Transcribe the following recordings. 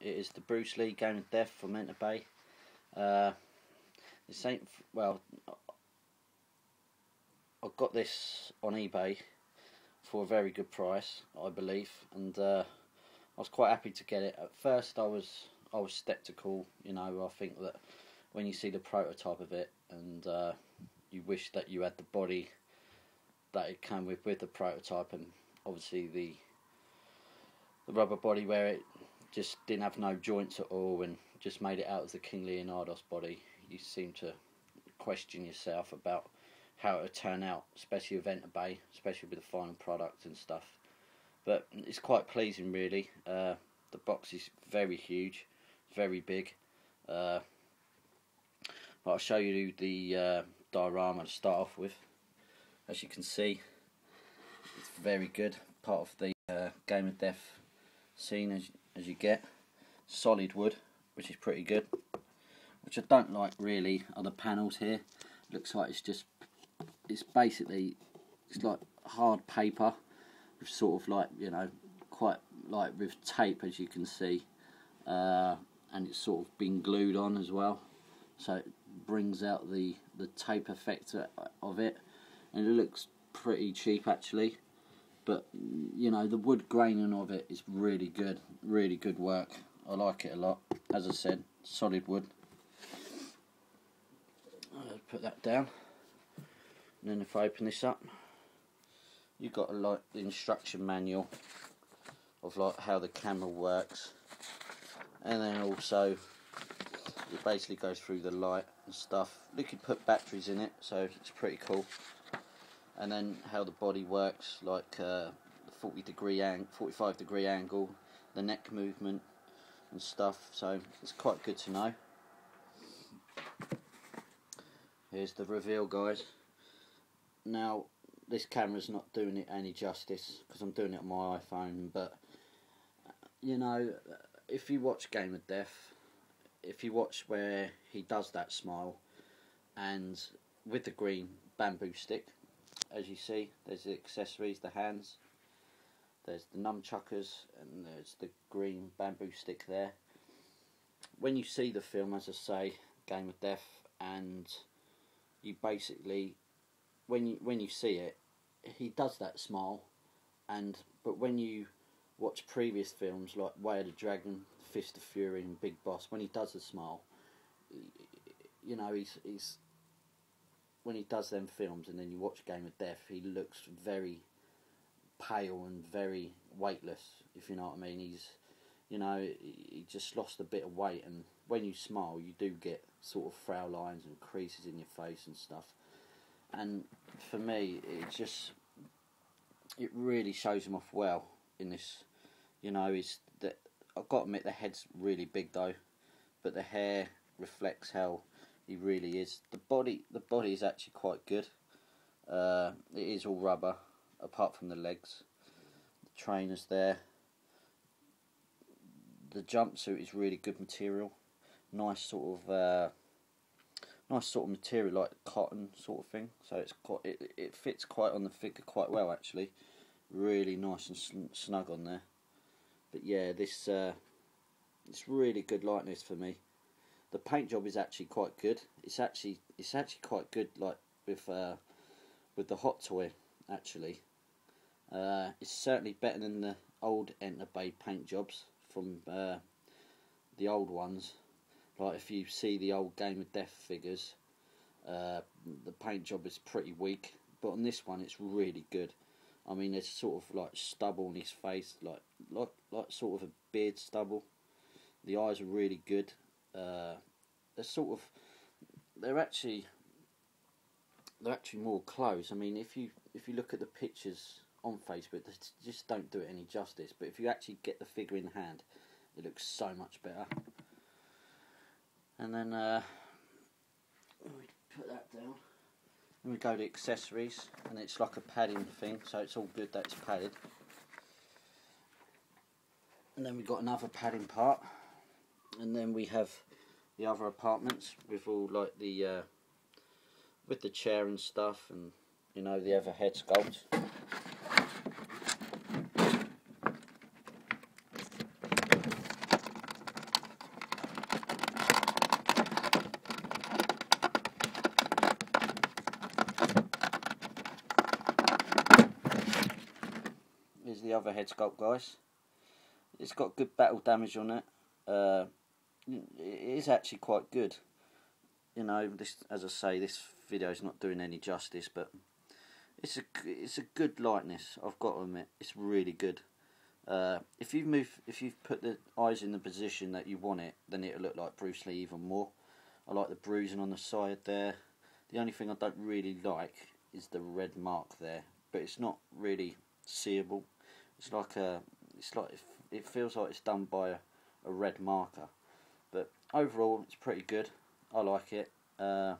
It is the Bruce Lee Game of Death from Enterbay. Uh, this ain't well. I got this on eBay for a very good price, I believe, and uh, I was quite happy to get it. At first, I was I was sceptical. You know, I think that when you see the prototype of it, and uh, you wish that you had the body that it came with with the prototype, and obviously the the rubber body where it just didn't have no joints at all, and just made it out as the King Leonidas body. You seem to question yourself about how it would turn out, especially with Enterbay, especially with the final product and stuff. But it's quite pleasing, really. Uh, the box is very huge, very big. Uh, I'll show you the uh, diorama to start off with. As you can see, it's very good. Part of the uh, Game of Death scene as, as you get. Solid wood, which is pretty good. Which I don't like really are the panels here. Looks like it's just, it's basically, it's like hard paper with sort of like, you know, quite like with tape as you can see. Uh, and it's sort of been glued on as well. So it brings out the, the tape effect of it. And it looks pretty cheap actually but you know the wood graining of it is really good really good work. I like it a lot. As I said solid wood. I'll put that down. And then if I open this up you've got a like the instruction manual of like how the camera works. And then also it basically goes through the light and stuff. You could put batteries in it so it's pretty cool and then how the body works, like uh, 40 degree ang 45 degree angle, the neck movement and stuff. So it's quite good to know. Here's the reveal, guys. Now this camera's not doing it any justice because I'm doing it on my iPhone, but you know, if you watch Game of Death, if you watch where he does that smile, and with the green bamboo stick, as you see there's the accessories the hands there's the nunchuckers and there's the green bamboo stick there. When you see the film as I say Game of Death and you basically when you when you see it he does that smile and but when you watch previous films like Way of the Dragon Fist of Fury and Big Boss when he does the smile you know he's he's when he does them films and then you watch Game of Death, he looks very pale and very weightless. If you know what I mean, he's you know he just lost a bit of weight, and when you smile, you do get sort of frown lines and creases in your face and stuff. And for me, it just it really shows him off well in this. You know, is that I've got to admit the head's really big though, but the hair reflects how he really is. The body, the body is actually quite good. Uh, it is all rubber, apart from the legs. The trainers there. The jumpsuit is really good material. Nice sort of, uh, nice sort of material like cotton sort of thing. So it's quite, it, it fits quite on the figure quite well actually. Really nice and snug on there. But yeah, this, uh, it's really good likeness for me the paint job is actually quite good. It's actually it's actually quite good, like with uh, with the hot toy. Actually, uh, it's certainly better than the old Enterbay paint jobs from uh, the old ones. Like if you see the old Game of Death figures, uh, the paint job is pretty weak, but on this one it's really good. I mean, there's sort of like stubble on his face, like like like sort of a beard stubble. The eyes are really good uh, they're sort of they're actually they're actually more close. I mean, if you if you look at the pictures on Facebook, they just don't do it any justice. But if you actually get the figure in hand, it looks so much better. And then uh, we put that down. We go to accessories, and it's like a padding thing, so it's all good that it's padded. And then we've got another padding part and then we have the other apartments with all like the uh, with the chair and stuff and you know the other head sculpt Here's the other head sculpt guys. It's got good battle damage on it. Uh, it is actually quite good. You know, this as I say, this video is not doing any justice, but it's a it's a good likeness. I've got to admit, it's really good. Uh, if you move, if you've put the eyes in the position that you want it, then it'll look like Bruce Lee even more. I like the bruising on the side there. The only thing I don't really like is the red mark there, but it's not really seeable. It's like a, it's like it feels like it's done by a, a red marker. Overall, it's pretty good. I like it. Uh,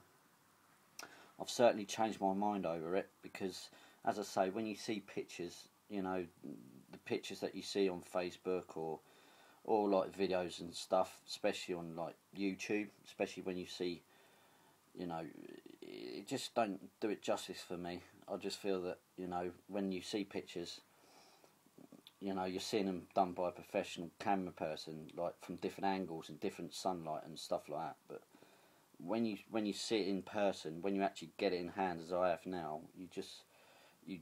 I've certainly changed my mind over it because, as I say, when you see pictures, you know, the pictures that you see on Facebook or or like videos and stuff, especially on like YouTube, especially when you see, you know, it just don't do it justice for me. I just feel that you know when you see pictures, you know you're seeing them done by a professional camera person, like from different angles and different sunlight and stuff like that. But when you when you see it in person, when you actually get it in hand, as I have now, you just you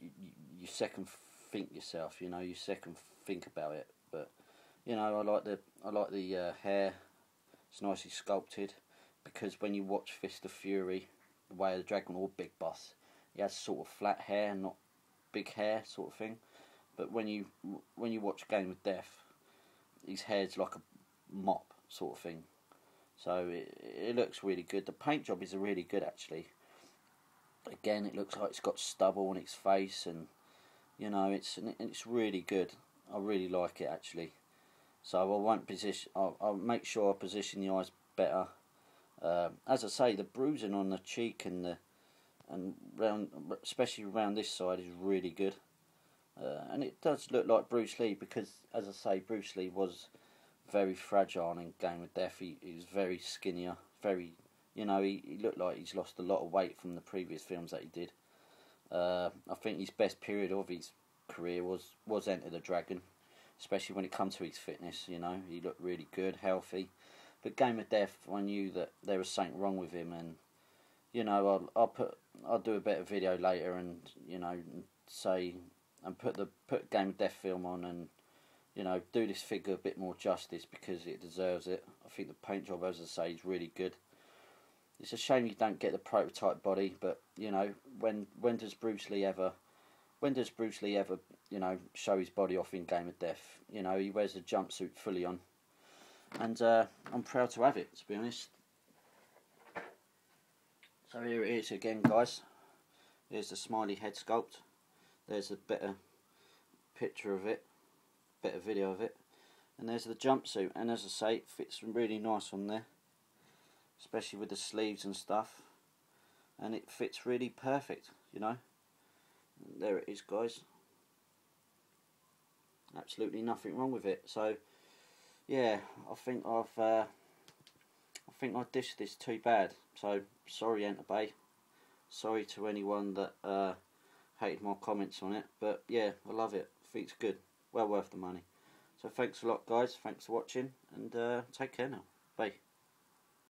you, you, you second think yourself. You know, you second think about it. But you know, I like the I like the uh, hair. It's nicely sculpted because when you watch Fist of Fury, the way of the Dragon or Big Boss, he has sort of flat hair, not big hair sort of thing. But when you when you watch a Game of Death, his hair's like a mop sort of thing. So it, it looks really good. The paint job is really good actually. Again, it looks like it's got stubble on its face, and you know it's it's really good. I really like it actually. So I won't position. I'll, I'll make sure I position the eyes better. Uh, as I say, the bruising on the cheek and the and round, especially around this side, is really good. Uh, and it does look like Bruce Lee because, as I say, Bruce Lee was very fragile in Game of Death. He, he was very skinnier, very, you know, he, he looked like he's lost a lot of weight from the previous films that he did. Uh, I think his best period of his career was, was Enter the Dragon, especially when it comes to his fitness, you know, he looked really good, healthy. But Game of Death, I knew that there was something wrong with him, and you know, I'll, I'll put, I'll do a better video later, and you know, say and put the put Game of Death film on and you know do this figure a bit more justice because it deserves it. I think the paint job, as I say, is really good. It's a shame you don't get the prototype body, but you know when when does Bruce Lee ever when does Bruce Lee ever you know show his body off in Game of Death? You know he wears a jumpsuit fully on, and uh, I'm proud to have it. To be honest. So here it is again, guys. Here's the smiley head sculpt there's a better picture of it, better video of it. And there's the jumpsuit, and as I say, it fits really nice on there, especially with the sleeves and stuff. And it fits really perfect, you know. And there it is, guys. Absolutely nothing wrong with it. So, yeah, I think I've, uh, I think I dished this too bad. So, sorry, Enterbay. Sorry to anyone that. Uh, hated my comments on it. But yeah, I love it. I think it's good. Well worth the money. So thanks a lot, guys. Thanks for watching, and uh, take care now. Bye.